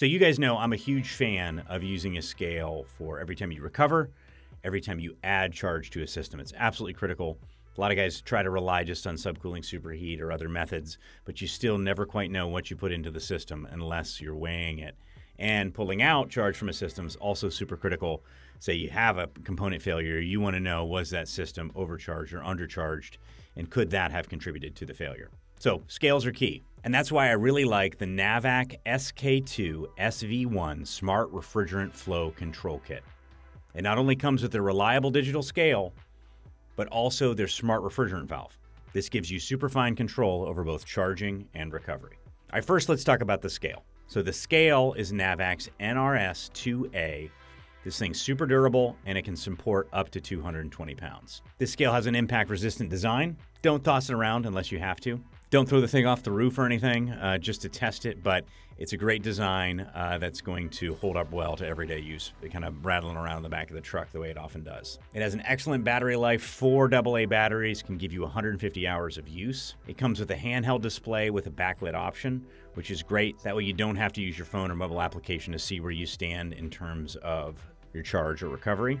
So, you guys know I'm a huge fan of using a scale for every time you recover, every time you add charge to a system. It's absolutely critical. A lot of guys try to rely just on subcooling superheat or other methods, but you still never quite know what you put into the system unless you're weighing it. And pulling out charge from a system is also super critical. Say you have a component failure, you want to know was that system overcharged or undercharged, and could that have contributed to the failure? So, scales are key. And that's why I really like the Navac SK2 SV1 Smart Refrigerant Flow Control Kit. It not only comes with a reliable digital scale, but also their smart refrigerant valve. This gives you superfine control over both charging and recovery. All right, first let's talk about the scale. So the scale is Navac's NRS 2A. This thing's super durable and it can support up to 220 pounds. This scale has an impact resistant design. Don't toss it around unless you have to. Don't throw the thing off the roof or anything uh, just to test it, but it's a great design uh, that's going to hold up well to everyday use, kind of rattling around in the back of the truck the way it often does. It has an excellent battery life. Four AA batteries can give you 150 hours of use. It comes with a handheld display with a backlit option, which is great. That way you don't have to use your phone or mobile application to see where you stand in terms of your charge or recovery.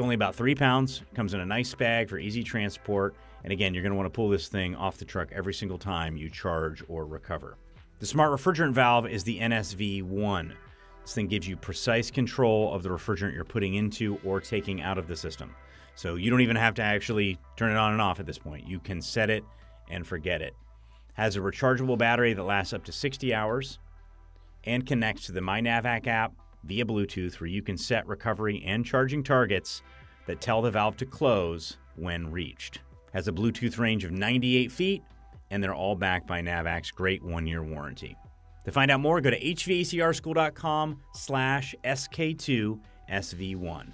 It's only about three pounds, comes in a nice bag for easy transport, and again, you're going to want to pull this thing off the truck every single time you charge or recover. The smart refrigerant valve is the NSV1. This thing gives you precise control of the refrigerant you're putting into or taking out of the system. So you don't even have to actually turn it on and off at this point. You can set it and forget it. Has a rechargeable battery that lasts up to 60 hours and connects to the MyNavac app via Bluetooth where you can set recovery and charging targets that tell the valve to close when reached. Has a Bluetooth range of 98 feet, and they're all backed by Navac's great one-year warranty. To find out more, go to hvacrschool.com slash SK2SV1.